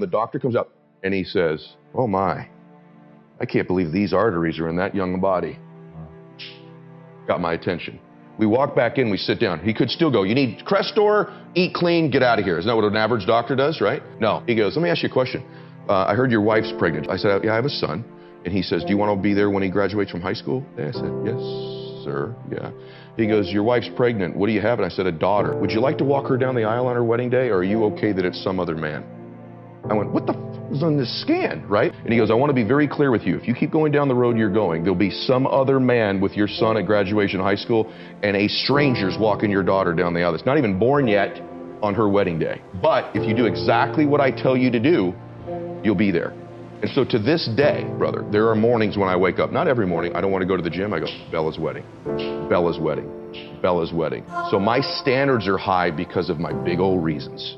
The doctor comes up and he says, Oh my, I can't believe these arteries are in that young body. Got my attention. We walk back in, we sit down. He could still go, You need Crestor, eat clean, get out of here. Isn't that what an average doctor does, right? No. He goes, Let me ask you a question. Uh, I heard your wife's pregnant. I said, Yeah, I have a son. And he says, Do you want to be there when he graduates from high school? I said, Yes, sir. Yeah. He goes, Your wife's pregnant. What do you have? And I said, A daughter. Would you like to walk her down the aisle on her wedding day, or are you okay that it's some other man? I went, What the f is on this scan, right? And he goes, I want to be very clear with you. If you keep going down the road you're going, there'll be some other man with your son at graduation high school, and a stranger's walking your daughter down the aisle that's not even born yet on her wedding day. But if you do exactly what I tell you to do, you'll be there. And so to this day, brother, there are mornings when I wake up, not every morning, I don't want to go to the gym. I go, Bella's wedding, Bella's wedding, Bella's wedding. So my standards are high because of my big old reasons.